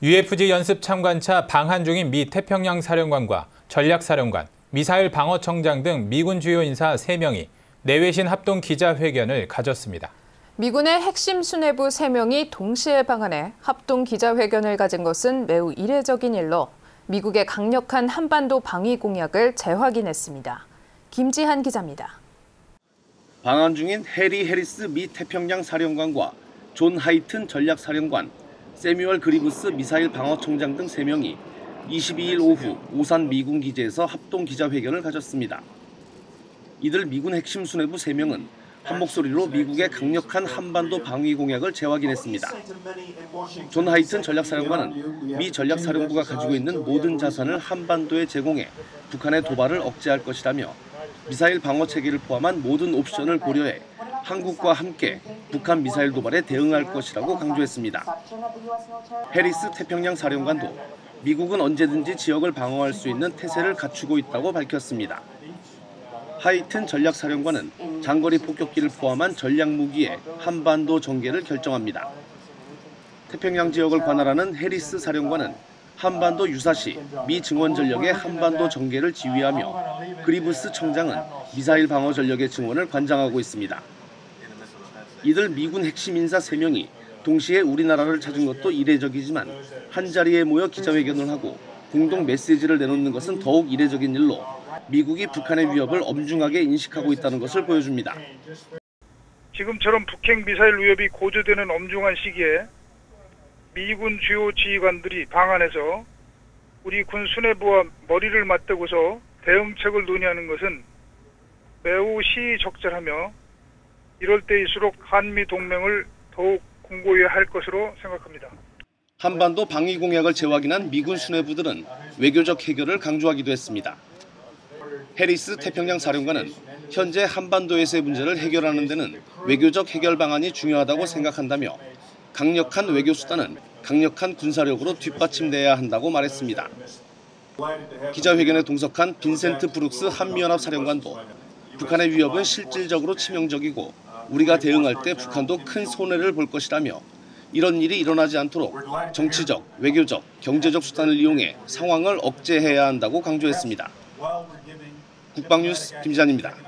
UFG 연습 참관차 방한 중인 미 태평양 사령관과 전략사령관, 미사일 방어청장 등 미군 주요 인사 3명이 내외신 합동 기자회견을 가졌습니다. 미군의 핵심 수뇌부 3명이 동시에 방한해 합동 기자회견을 가진 것은 매우 이례적인 일로 미국의 강력한 한반도 방위 공약을 재확인했습니다. 김지한 기자입니다. 방한 중인 해리 해리스 미 태평양 사령관과 존 하이튼 전략사령관, 세뮤얼 그리브스 미사일 방어총장 등 3명이 22일 오후 오산 미군 기지에서 합동 기자회견을 가졌습니다. 이들 미군 핵심 수뇌부 3명은 한 목소리로 미국의 강력한 한반도 방위 공약을 재확인했습니다. 존 하이튼 전략사령관은 미 전략사령부가 가지고 있는 모든 자산을 한반도에 제공해 북한의 도발을 억제할 것이라며 미사일 방어 체계를 포함한 모든 옵션을 고려해 한국과 함께 북한 미사일 도발에 대응할 것이라고 강조했습니다. 해리스 태평양 사령관도 미국은 언제든지 지역을 방어할 수 있는 태세를 갖추고 있다고 밝혔습니다. 하이튼 전략사령관은 장거리 폭격기를 포함한 전략 무기의 한반도 전개를 결정합니다. 태평양 지역을 관할하는 해리스 사령관은 한반도 유사시 미 증원 전력의 한반도 전개를 지휘하며 그리브스 청장은 미사일 방어 전력의 증원을 관장하고 있습니다. 이들 미군 핵심 인사 3명이 동시에 우리나라를 찾은 것도 이례적이지만 한자리에 모여 기자회견을 하고 공동 메시지를 내놓는 것은 더욱 이례적인 일로 미국이 북한의 위협을 엄중하게 인식하고 있다는 것을 보여줍니다. 지금처럼 북핵 미사일 위협이 고조되는 엄중한 시기에 미군 주요 지휘관들이 방한해서 우리 군 수뇌부와 머리를 맞대고서 대응책을 논의하는 것은 매우 시적절하며 이럴 때일수록 한미 동맹을 더욱 공고히 할 것으로 생각합니다. 한반도 방위 공약을 재확인한 미군 수뇌부들은 외교적 해결을 강조하기도 했습니다. 해리스 태평양 사령관은 현재 한반도에서의 문제를 해결하는 데는 외교적 해결 방안이 중요하다고 생각한다며 강력한 외교 수단은 강력한 군사력으로 뒷받침돼야 한다고 말했습니다. 기자회견에 동석한 빈센트 브룩스 한미연합 사령관도 북한의 위협은 실질적으로 치명적이고 우리가 대응할 때 북한도 큰 손해를 볼 것이라며 이런 일이 일어나지 않도록 정치적, 외교적, 경제적 수단을 이용해 상황을 억제해야 한다고 강조했습니다. 국방뉴스 김지한입니다.